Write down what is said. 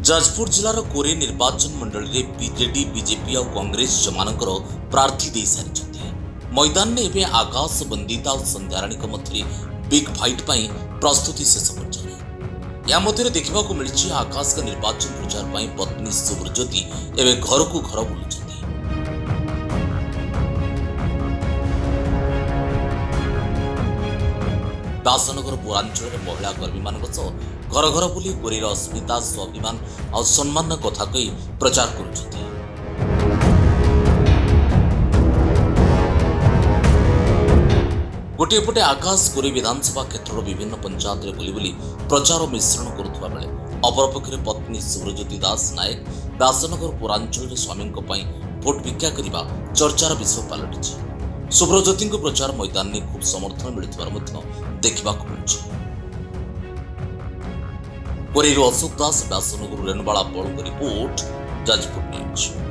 ଯାଜପୁର ଜିଲ୍ଲାର କୋରେ ନିର୍ବାଚନ ମଣ୍ଡଳୀରେ ବିଜେଡି ବିଜେପି ଆଉ କଂଗ୍ରେସ ସେମାନଙ୍କର ପ୍ରାର୍ଥୀ ଦେଇସାରିଛନ୍ତି ମଇଦାନରେ ଏବେ ଆକାଶ ବନ୍ଦିତା ଆଉ ସନ୍ଧ୍ୟାରାଣୀଙ୍କ ମଧ୍ୟରେ ବିଗ୍ ଫାଇଟ୍ ପାଇଁ ପ୍ରସ୍ତୁତି ଶେଷ ପର୍ଯ୍ୟାୟରେ ଏହା ମଧ୍ୟରେ ଦେଖିବାକୁ ମିଳିଛି ଆକାଶଙ୍କ ନିର୍ବାଚନ ପ୍ରଚାର ପାଇଁ ପତ୍ନୀ ସୁବ୍ରଜ୍ୟୋତି ଏବେ ଘରକୁ ଘର ବୁଲୁଛନ୍ତି ଦାସନଗର ପୌରାଞ୍ଚଳରେ ମହିଳା କର୍ମୀମାନଙ୍କ ସହ ଘର ଘର ବୁଲି କୋରିର ଅସ୍ମିତା ସ୍ୱାଭିମାନ ଆଉ ସମ୍ମାନର କଥା କହି ପ୍ରଚାର କରୁଛନ୍ତି। ଗୋଟିଏ ପଟେ ଆକାଶ କୋରି ବିଧାନସଭା କ୍ଷେତ୍ରର ବିଭିନ୍ନ ପଞ୍ଚାୟତରେ ବୁଲି ବୁଲି ପ୍ରଚାର ମିଶ୍ରଣ କରୁଥିବା ବେଳେ ଅପରପକ୍ଷରେ ପତ୍ନୀ ସୁବ୍ରଜ୍ୟୋତି ଦାସ ନାୟକ ଦାସନଗର ପୌରାଞ୍ଚଳରେ ସ୍ୱାମୀଙ୍କ ପାଇଁ ଭୋଟ ଭିକ୍ଷା କରିବା ଚର୍ଚ୍ଚାର ବିଷୟ ପାଲଟିଛି। ସୁବ୍ରଜ୍ୟୋତିଙ୍କ ପ୍ରଚାର ମଇଦାନରେ ଖୁବ୍ ସମର୍ଥନ ମିଳୁଥିବାର ମଧ୍ୟ ଦେଖିବାକୁ ମିଳୁଛି। କୋରିରୁ ଅଶୋକ ଦାସ ବ୍ୟାସନଗରରୁ ରେଣୁବାଳା ବଳଙ୍କ ରିପୋର୍ଟ ଯାଜପୁର ନ୍ୟୁଜ୍।